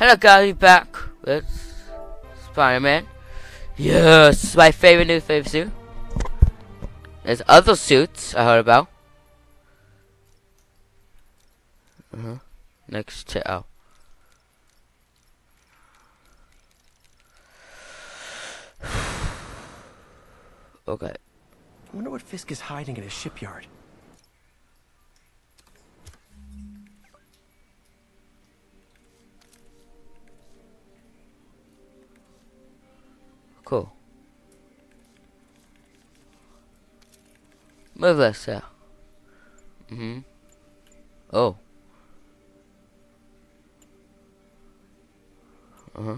Hello guys, back with Spider-Man. Yes, my favorite new favorite suit. There's other suits I heard about. Uh huh. Next to oh. okay. I wonder what Fisk is hiding in his shipyard. Cool. Move this out. Mm-hmm. Oh. Uh-huh.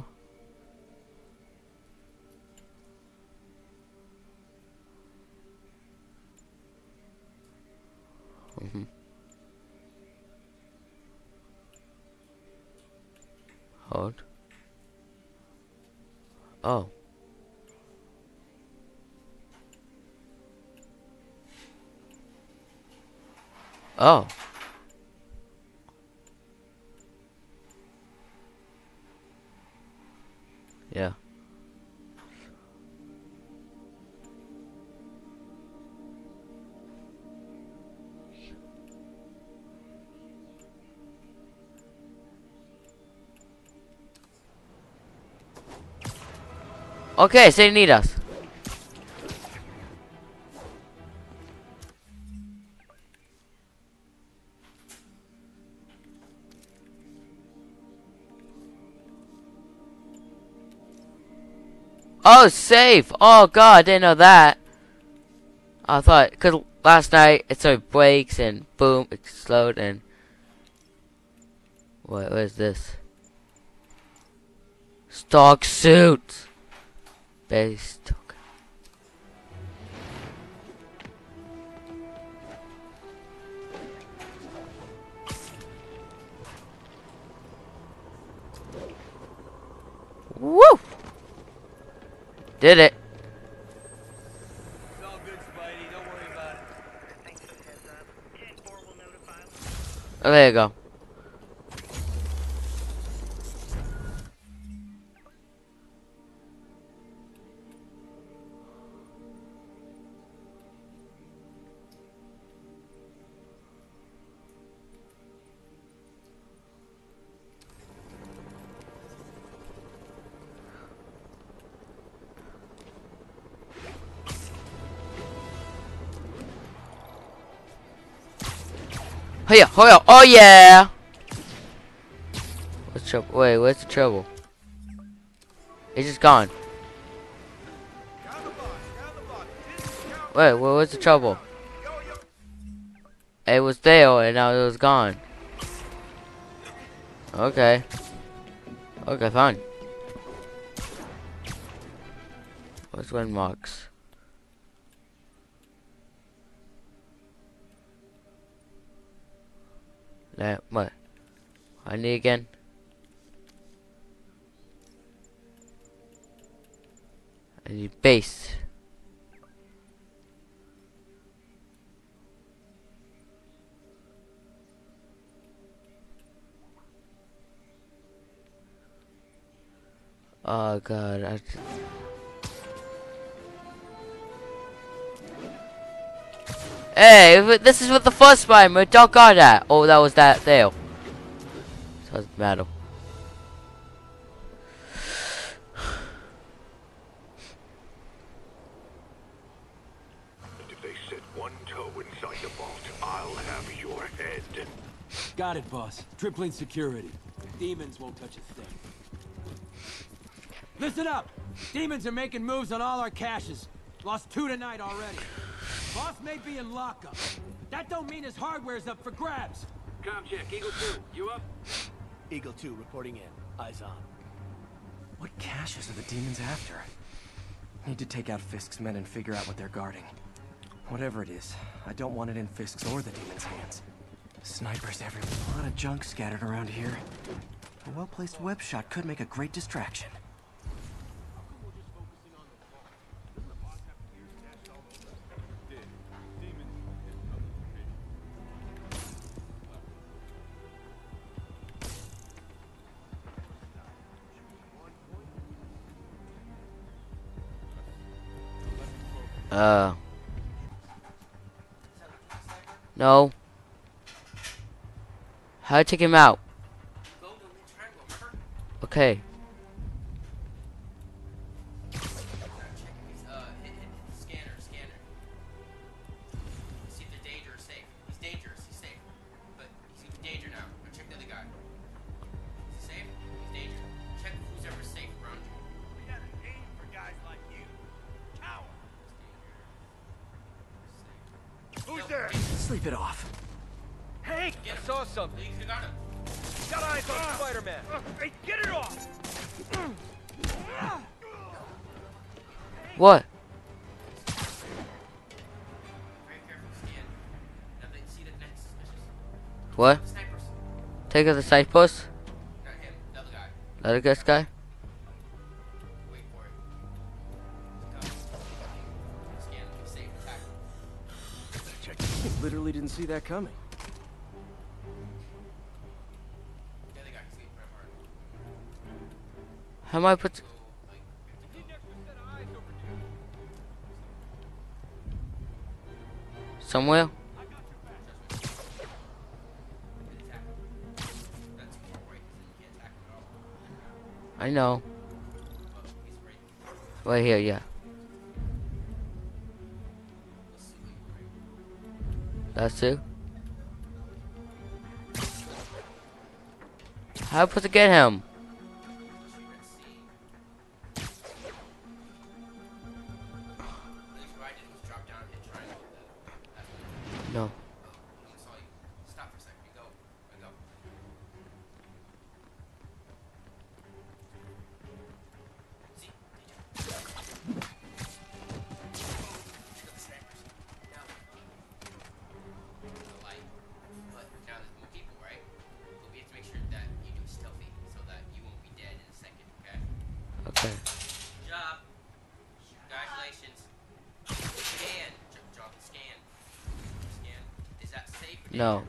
Mm-hmm. Hold. Oh. Oh. Yeah. Okay, so they need us. Oh, safe! Oh god, I didn't know that. I thought, cause last night it started breaks and boom, explode and. What, what is this? Stock suit! Base Did it. Good. Oh, there you go. Hiya, hiya, oh yeah! What's trouble? Wait, what's the trouble? It's just gone. Wait, what was the trouble? It was there and now it was gone. Okay. Okay, fine. What's one marks? No, what? I again. I need base. Oh god, I Hey, this is what the first Spider-Man dog got at. Oh, that was that there. Doesn't matter. And if they set one toe inside the vault, I'll have your head. Got it, boss. Tripling security. Demons won't touch a thing. Listen up! Demons are making moves on all our caches. Lost two tonight already. Boss may be in lockup. That don't mean his hardware's up for grabs. Com check, Eagle 2, you up? Eagle 2 reporting in. Eyes on. What caches are the demons after? Need to take out Fisk's men and figure out what they're guarding. Whatever it is, I don't want it in Fisk's or the demons' hands. Snipers everywhere. A lot of junk scattered around here. A well-placed web shot could make a great distraction. Uh. No. How to take him out? Okay. Side post? Not him, another guy. Another guest guy? Literally didn't see that coming. How am I put? Somewhere? I know. Right here, yeah. That's it. How am to get him?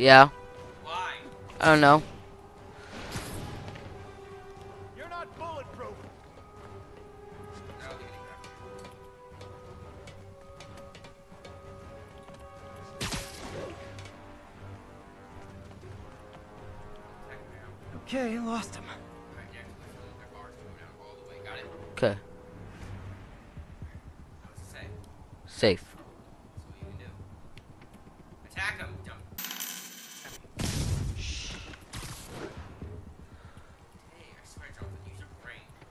Yeah. Why? I don't know.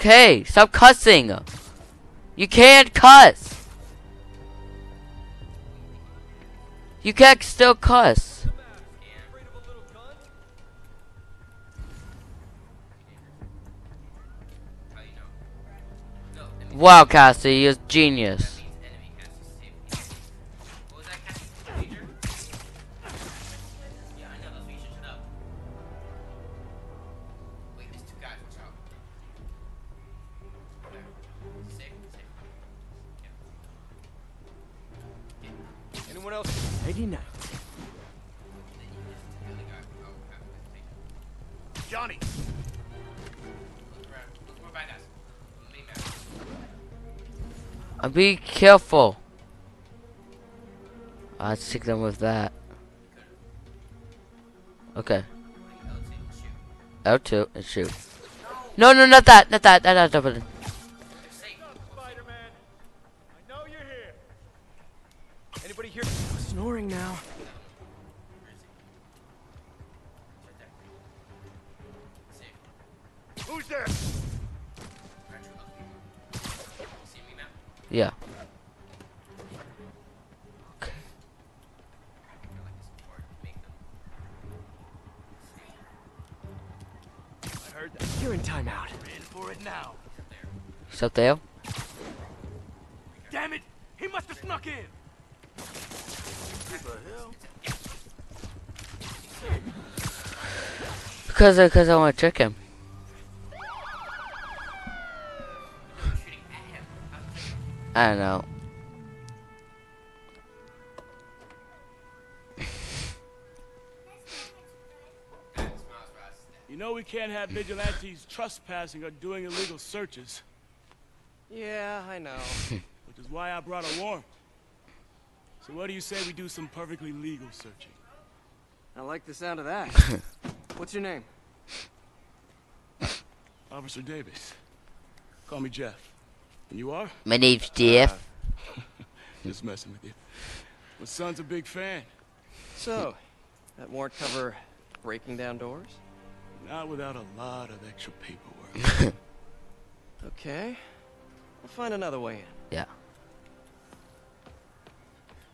Okay, stop cussing. You can't cuss. You can't still cuss. Wow, Cassie, you're genius. Anyone else? 89. Johnny. Uh, be careful. I'd stick them with that. Okay. L2 and shoot. No, no, not that, not that, not that, not that. Heard that. You're in timeout. In for it now. He's up there. Damn it! He must have snuck in. Because, because I want to trick him. I don't know. We can't have vigilantes trespassing or doing illegal searches, Yeah, I know. which is why I brought a warrant. So what do you say we do some perfectly legal searching? I like the sound of that. What's your name? Officer Davis. Call me Jeff. And you are? My name's Jeff. Just messing with you. My son's a big fan. So, that warrant cover breaking down doors? Not without a lot of extra paperwork. Okay. We'll find another way in. Yeah.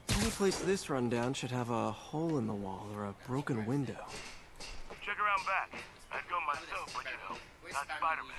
Any place this rundown should have a hole in the wall or a broken window. Check around back. I'd go myself, but you know, not Spider-Man.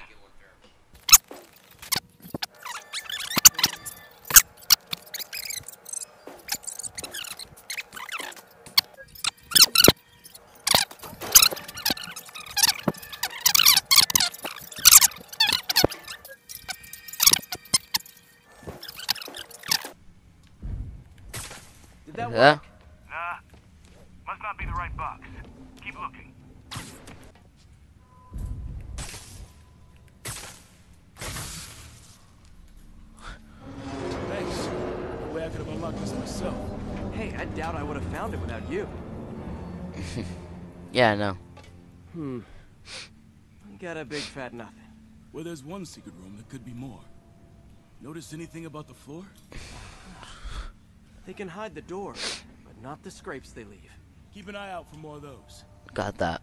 Yeah. work? Nah, must not be the right box. Keep looking. Thanks. No way I could have unlocked this myself. Hey, I doubt I would have found it without you. Yeah, I know. Hmm. Got a big fat nothing. Well, there's one secret room. that could be more. Notice anything about the floor? They can hide the doors, but not the scrapes they leave. Keep an eye out for more of those. Got that.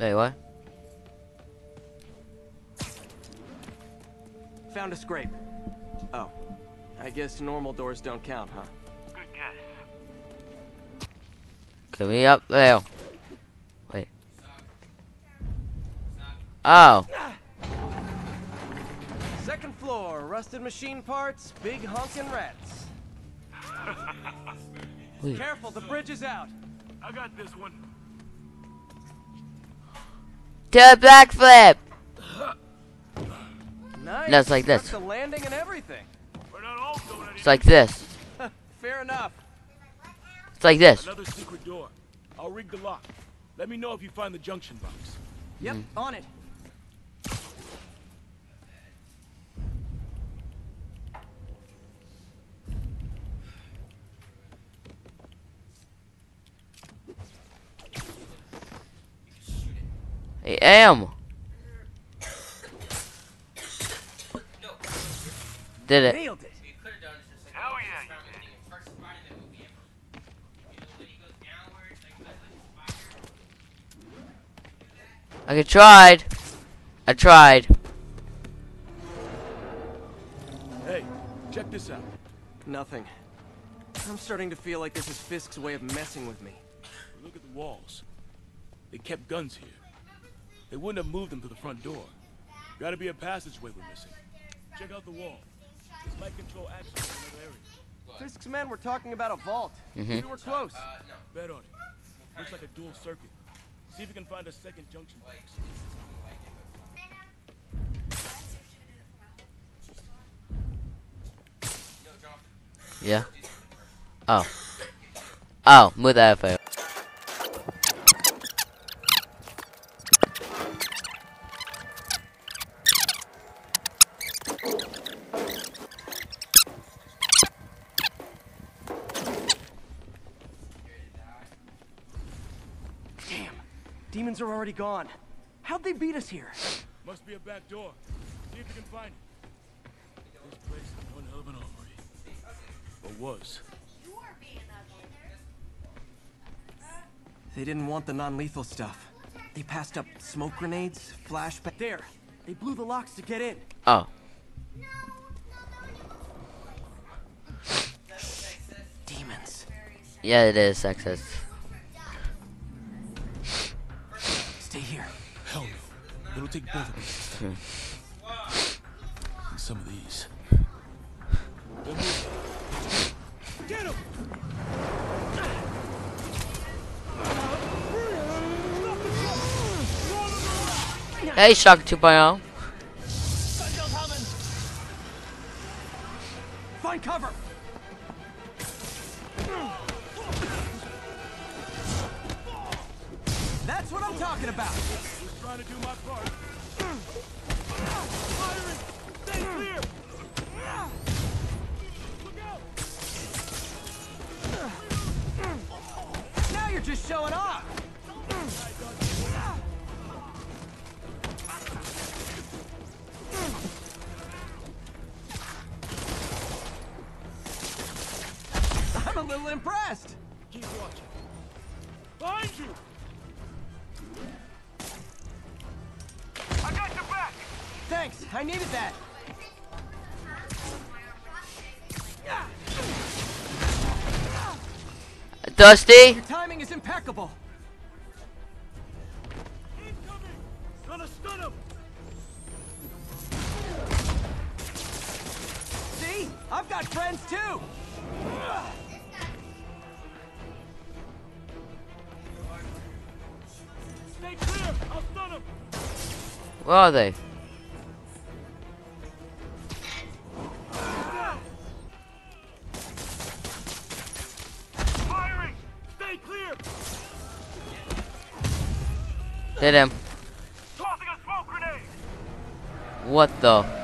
Wait, what? Found a scrape. Oh. I guess normal doors don't count, huh? Good guess. Can we up there? Wait. Oh. Second floor, rusted machine parts, big honkin' rats. Careful, the bridge is out. I got this one. Do a backflip! Nice. No, it's like Stuck this. The landing and everything. We're not all doing it. It's like this. Fair enough. It's like this. Another secret door. I'll rig the lock. Let me know if you find the junction box. Yep, mm. on it. I am. Did it. Nailed it. We could have done is just like, Hell yeah, it's you found did. the thing in first Spider-Man movie ever. You know, when he goes downwards, like, like a spider. I tried. I tried. Hey, check this out. Nothing. I'm starting to feel like this is Fisk's way of messing with me. Look at the walls. They kept guns here. They wouldn't have moved them to the front door. Gotta be a passageway we're missing. Check out the wall. This might control access to another area. Fisk's men were talking about a vault. We were close. Uh, no. Bet on it. Looks like a dual circuit. See if you can find a second junction box. Yeah. Oh. Oh, move that file. Demons are already gone. How'd they beat us here? Must be a back door. See if you can find it. This place is one hell of an armory. Or was. They didn't want the non-lethal stuff. They passed up smoke grenades, flashbang. There, they blew the locks to get in. Oh. Demons. Yeah, it is sexist. some of these. They're. Get him! Hey, Shock oh. 2.0. Find cover. That's what I'm talking about. Just trying to do my part. Firing! Stay clear! Look out! Now you're just showing off. I'm a little impressed. Keep watching. Behind you! I needed that. Dusty? Your timing is impeccable. Incoming! Gonna stun him! See? I've got friends too. Stay clear! I'll stun him! Where are they? Hit him. Tossing a smoke grenade! What the?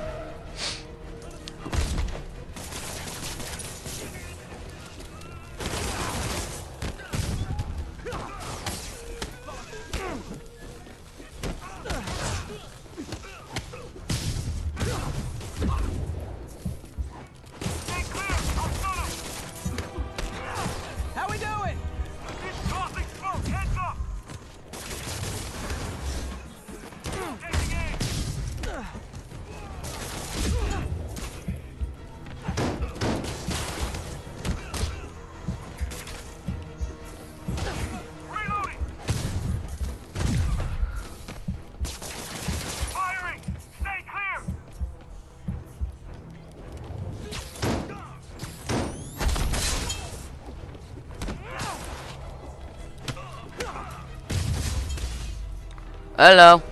Hello.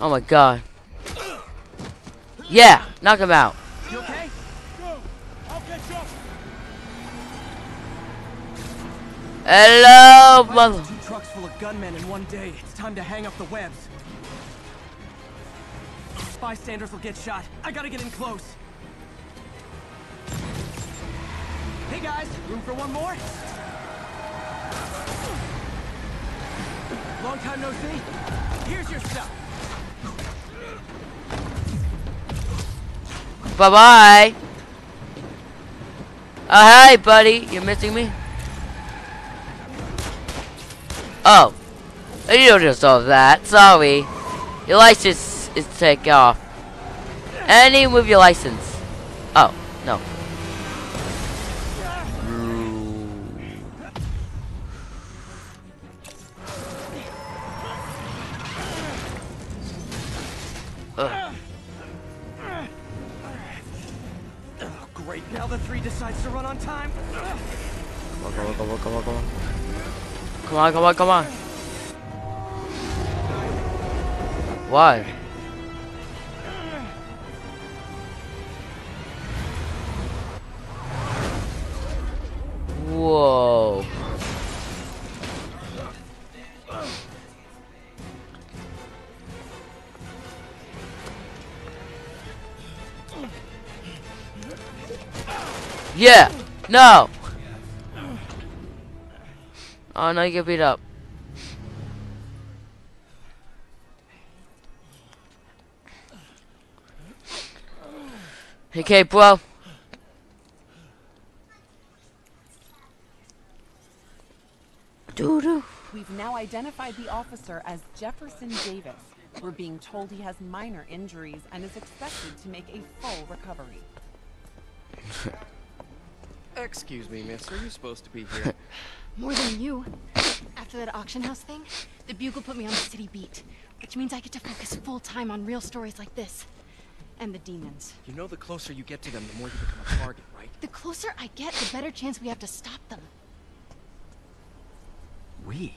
Oh my god. Yeah, knock him out. You okay? Hello, mother. Two trucks full of gunmen in one day. It's time to hang up the webs. Bystanders will get shot. I gotta get in close. Hey guys, room for one more? Long time no see. Here's your stuff. Bye bye. Oh, hey, buddy. You're missing me? Oh. You don't just all that. Sorry. Your license is take off. Any move your license. Oh, no. On, come on, come on. Why? Whoa. Yeah. No. Oh no, you get beat up. Okay, bro. Doo doo. We've now identified the officer as Jefferson Davis. We're being told he has minor injuries and is expected to make a full recovery. Excuse me, miss. Are you supposed to be here? More than you. After that auction house thing, the Bugle put me on the city beat, which means I get to focus full time on real stories like this. And the demons. you know the closer you get to them, the more you become a target, right? The closer I get, the better chance we have to stop them. We?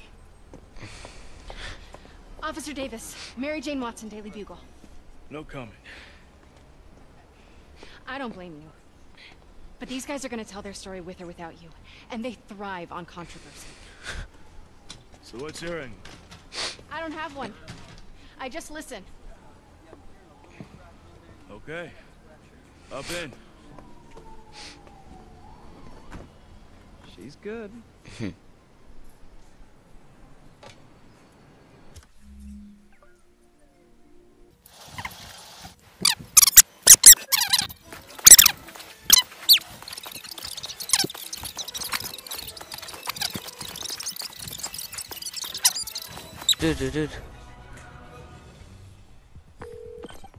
Officer Davis, Mary Jane Watson, Daily Bugle. No comment. I don't blame you. But these guys are gonna tell their story with or without you, and they thrive on controversy. So what's your angle? I don't have one. I just listen. Okay. Up in. She's good. Dude, dude, dude.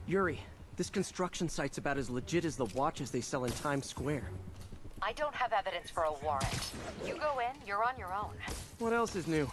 Yuri, this construction site's about as legit as the watches they sell in Times Square. I don't have evidence for a warrant. You go in, you're on your own. What else is new?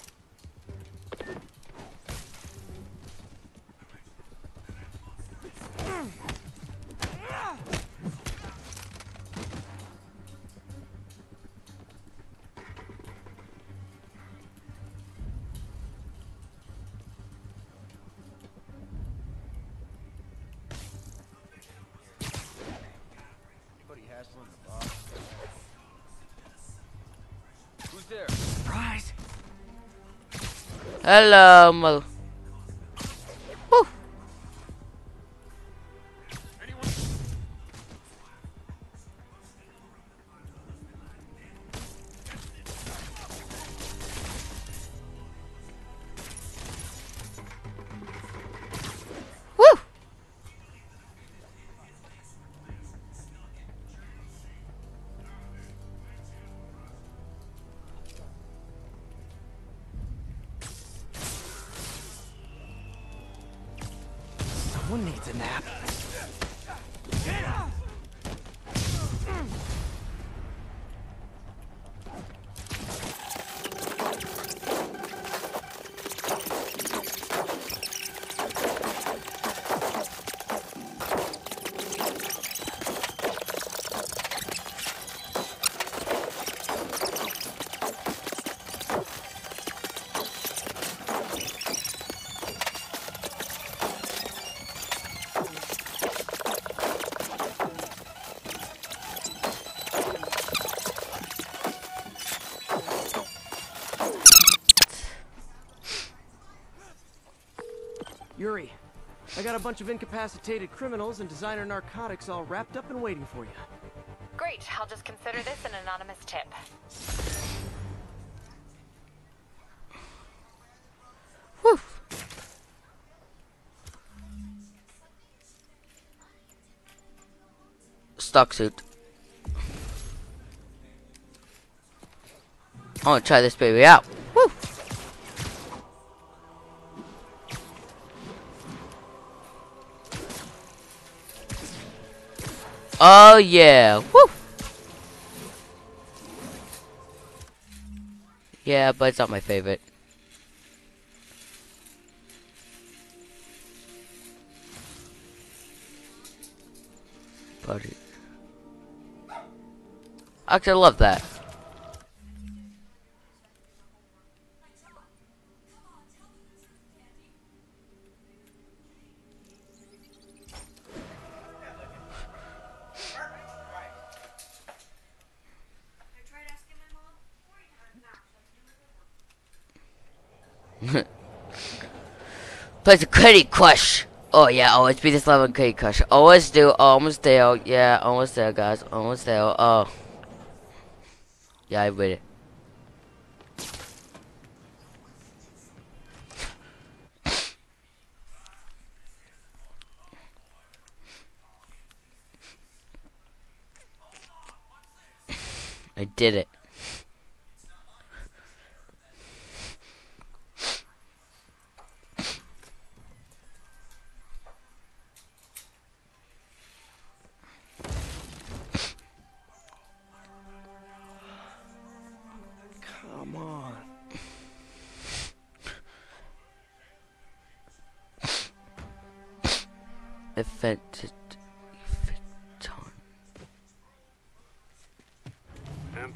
Hello, mother. Someone needs a nap. Yuri, I got a bunch of incapacitated criminals and designer narcotics all wrapped up and waiting for you. Great, I'll just consider this an anonymous tip. Woo. Stock suit. I want to try this baby out. Oh yeah. Woo. Yeah, but it's not my favorite. Buddy. Actually, I love that. Play the Credit Crush. Oh yeah, always be this level in Credit Crush. Always do, almost there. Yeah, almost there, guys. Almost there. Oh. Yeah, I read it. I did it.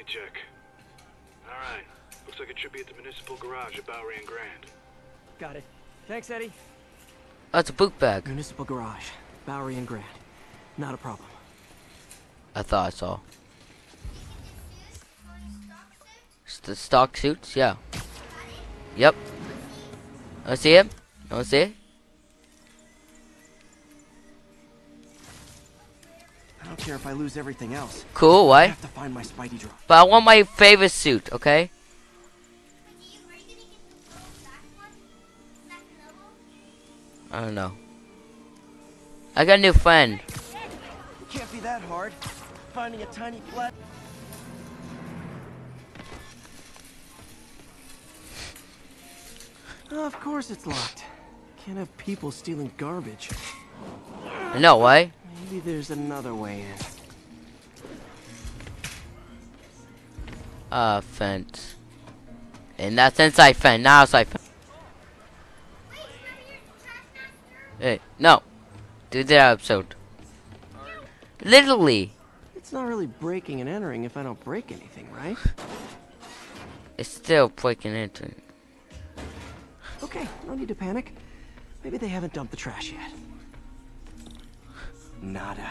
Let me check. Alright. Looks like it should be at the municipal garage at Bowery and Grand. Got it. Thanks, Eddie. That's a book bag. Municipal garage, Bowery and Grand. Not a problem. I thought I saw. It's the stock suits, yeah. Yep. I see him. I see it. Care if I lose everything else. Cool. I Why? have to find my Spidey drop. But I want my favorite suit. Okay. I don't know. I got a new friend. It can't be that hard. Finding a tiny flat. Oh, of course it's locked. Can't have people stealing garbage. No way. Maybe there's another way in. Uh, fence. And that's inside fence, not outside fence. Hey, no. Do that episode. Literally. It's not really breaking and entering if I don't break anything, right? It's still breaking into it. Okay, no need to panic. Maybe they haven't dumped the trash yet. Nada.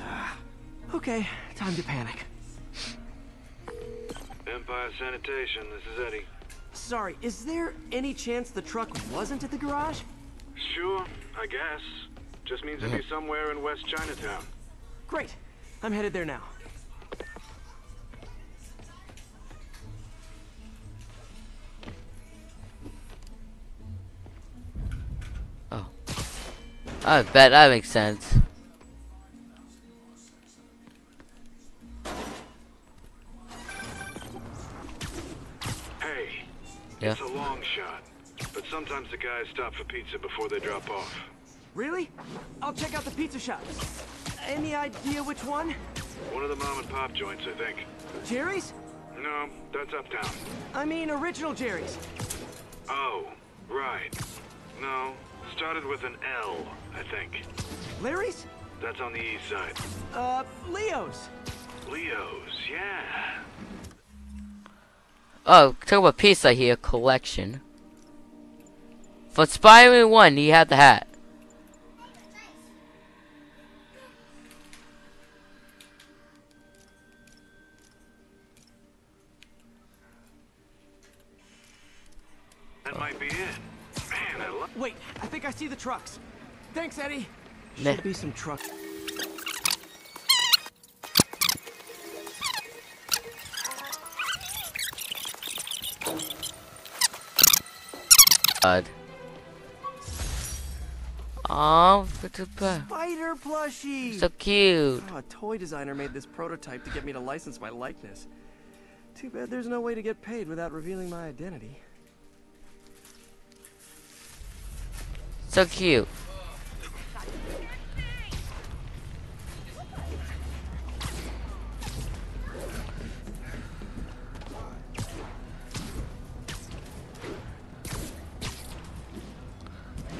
Ah. Okay, time to panic. Empire Sanitation, this is Eddie. Sorry, is there any chance the truck wasn't at the garage? Sure, I guess. Just means it'd be somewhere in West Chinatown. Great. I'm headed there now. Oh. I bet that makes sense. Guys stop for pizza before they drop off. Really? I'll check out the pizza shop. Any idea which one? One of the mom and pop joints, I think. Jerry's? No, that's uptown. I mean, original Jerry's. Oh, right. No, started with an L, I think. Larry's? That's on the east side. Uh, Leo's. Leo's, yeah. Oh, talk about pizza here, collection. For Spider-Man 1, he had the hat. That might be it. Man, I love. Wait, I think I see the trucks. Thanks, Eddie. Nah. Should be some trucks. God. Oh. Spider plushie. So cute. Oh, a toy designer made this prototype to get me to license my likeness. Too bad there's no way to get paid without revealing my identity. So cute.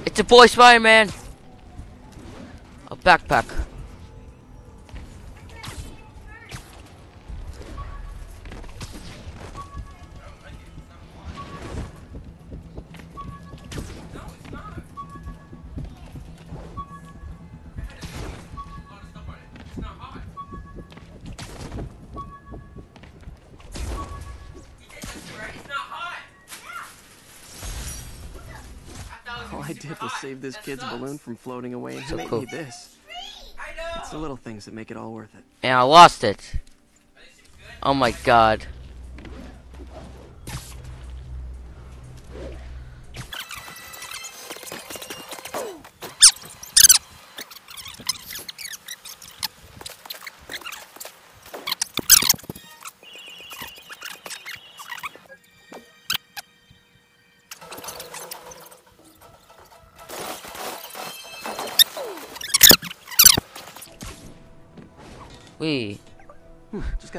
It's a boy Spider-Man. A backpack. Did was save this kid's balloon from floating away and he So made cool. me this. It's the little things that make it all worth it. And I lost it. Oh my god.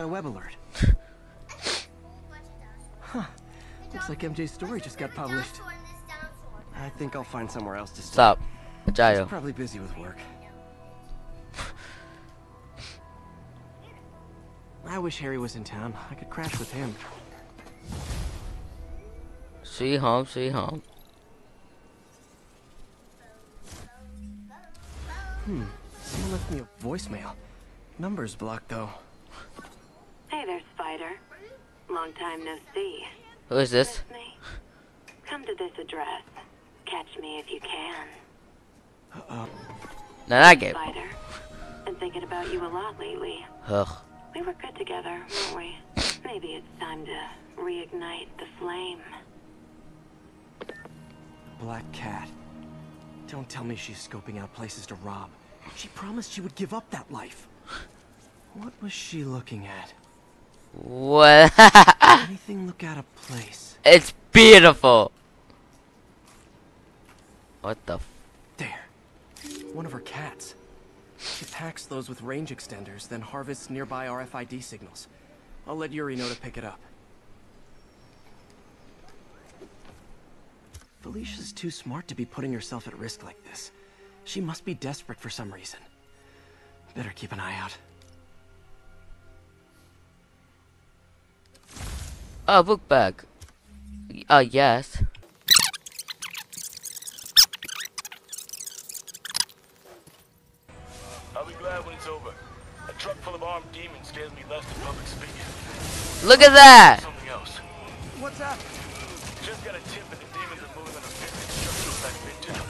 Got a web alert. Huh. Looks like MJ's story just got published. I think I'll find somewhere else to. Stop. She's Jayo. probably busy with work. I wish Harry was in town. I could crash with him. Sweet home, sweet home. Hmm. Someone left me a voicemail. Number's blocked though. Hey there, Spider. Long time no see. Who is this? Miss me? Come to this address. Catch me if you can. Uh-oh. Now that game. Spider. Been thinking about you a lot lately. Ugh. We were good together, weren't we? Maybe it's time to reignite the flame. Black Cat. Don't tell me she's scoping out places to rob. She promised she would give up that life. What was she looking at? What? Anything look out of place? it's beautiful. What the? F There. One of her cats. She packs those with range extenders, then harvests nearby RFID signals. I'll let Yuri know to pick it up. Felicia's too smart to be putting herself at risk like this. She must be desperate for some reason. Better keep an eye out. Oh, book bag. Uh, yes. I'll be glad when it's over. A truck full of armed demons scares me less than public speaking. Look at that. Something else. What's up? Just got a tip that the demons are moving on a big construction site midtown.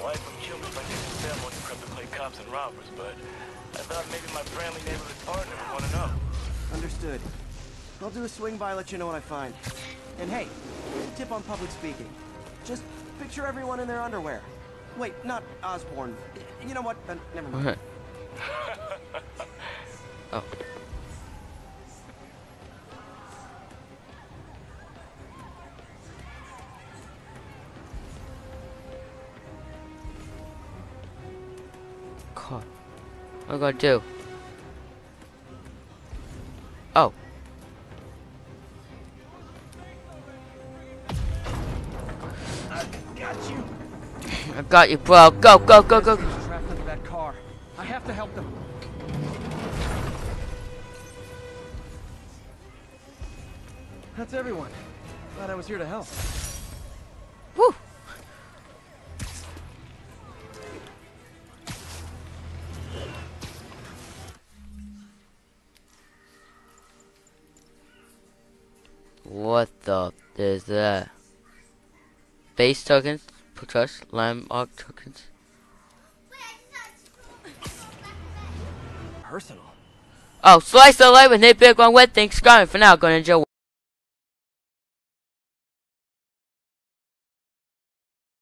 Wife would kill me if I didn't ceremony prep to play cops and robbers, but I thought maybe my friendly neighborhood partner would want to know. Understood. I'll do a swing by, let you know what I find. And hey, tip on public speaking. Just picture everyone in their underwear. Wait, not Osborn. You know what? Uh, never mind. oh. God. What am I gonna do? Oh. Got you, bro. Go, go, go, go. Trapped under that car. I have to help them. That's everyone. Glad I was here to help. Woo. What the is that? Base tokens, trust, landmark tokens. Personal. Oh, slice the light with Nate Big One wet things. Scarring for now. Gonna enjoy.